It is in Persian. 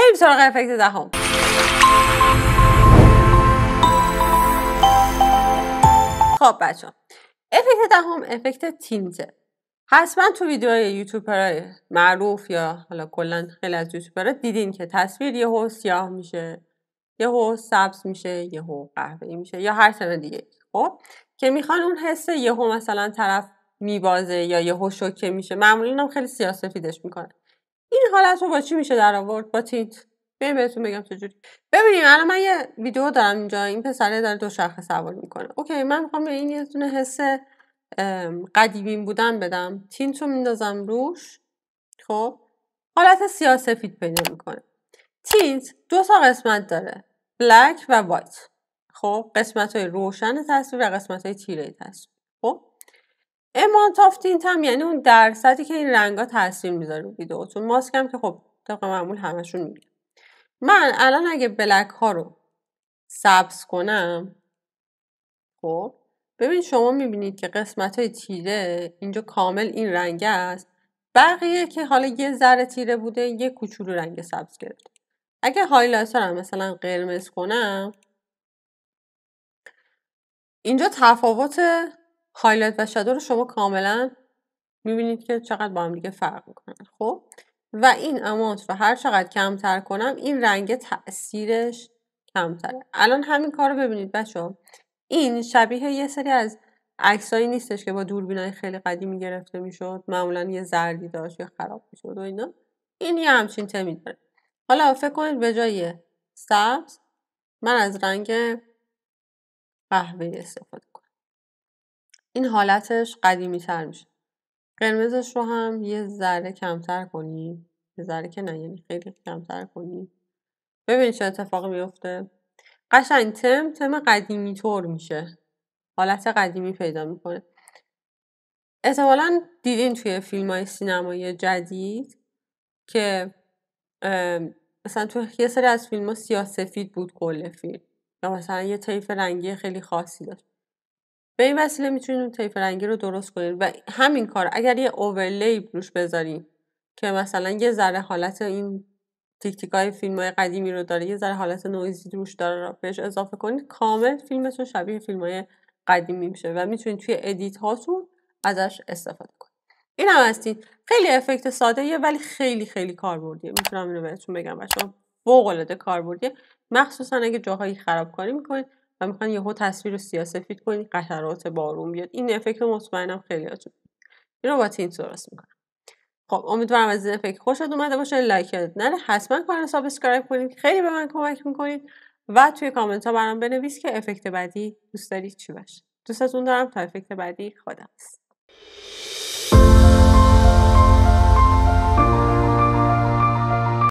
بریم سراغ افکت دهم. خب بچه افکت دهم افکت تینته حتما تو ویدیوهای یوتیوبرهای معروف یا حالا کلا خیلی از یوتیوبرها دیدین که تصویر یهو سیاه میشه یهو سبز میشه یهو قهوه‌ای میشه یا هر سن دیگه. خب؟ که می‌خوان اون حس یهو مثلا طرف میبازه یا یهو شوکه میشه. معمولا هم خیلی سیاسفیدش می‌کنه. این حالت رو با چی میشه در آورد؟ با tint بریم بهتون بگم چجوری. ببینیم الان من یه ویدیو دارم اینجا. این پسره داره دوچرخه سواری می‌کنه. OK من می‌خوام به این یه دونه حس قدیمی بودن بدم. tint رو میندازم روش. خب؟ حالت سیاسفید پیدا می‌کنه. tint دو تا قسمت داره. black و white. خب؟ قسمت های روشن تصویر و قسمت های تیره تصویر. خب؟ amount of tint هم یعنی اون درصدی که این رنگا تاثیر می‌ذاره رو ویدیوتون ماسک هم که خب طبق معمول همشون میگه من الان اگه black ها رو سبز کنم خب ببین شما می‌بینید که قسمت های تیره اینجا کامل این رنگ است. بقیه که حالا یه ذره تیره بوده یه کوچولو رنگ سبز گرفته. اگه highlight رو هم مثلا قرمز کنم اینجا تفاوت هایلایت و شادو رو شما کاملا می‌بینید که چقدر با هم دیگه فرق می‌کنن خب؟ و این امانت رو هر چقدر کمتر کنم این رنگ تاثیرش کمتره. الان همین کار رو ببینید بچه این شبیه یه سری از عکسایی نیستش که با دوربینای خیلی قدیمی گرفته می‌شد معمولا یه زردی داشت یا خراب می‌شد و اینا. این یه همچین تمی داره. حالا فکر کنید به جای سبز من از رنگ قهوه استفاده این حالتش قدیمی تر میشه. قرمزش رو هم یه ذره کمتر کنیم یه ذره که نه یعنی خیلی کمتر کنیم ببینید چه اتفاقی میفته قشنگ تم تم قدیمی طور میشه. حالت قدیمی پیدا می‌کنه. احتمالا دیدین توی فیلم های سینمایی جدید که مثلا تو یه سری از فیلم ها سیاه سفید بود کل فیلم. یا مثلا یه طیف رنگی خیلی خاصی داشت. به این وسیله می‌تونید اون طیف رنگی رو درست کنید و همین کار اگر یه overlay روش بذاریم که مثلا یه ذره حالت این تیک تیک های فیلم های قدیمی رو داره یه ذره حالت نویزی روش داره بهش اضافه کنید کامل فیلمتون شبیه فیلم های قدیمی میشه و می‌تونید توی edit هاتون ازش استفاده کنید. این هم از tint خیلی افکت ساده یه ولی خیلی خیلی کاربردیه. می‌تونم اینو بهتون بگم. بچه ها فوق العاده کاربردیه. مخصوصا اگه جاهایی خرابکاری می‌کنید و می‌خواین یهو تصویر رو سیاسفید کنید قطرات بارون بیاد. این افکت مطمئنم خیلی هاتون این رو با tint درست می‌کنم خب امیدوارم از این افکت خوشت اومده باشه. like نره. حتما کانال subscribe کنید خیلی به من کمک می‌کنید و توی کامنت ها برام بنویس که افکت بعدی دوست دارید چی باشه. دوستتون دارم. تا افکت بعدی خدا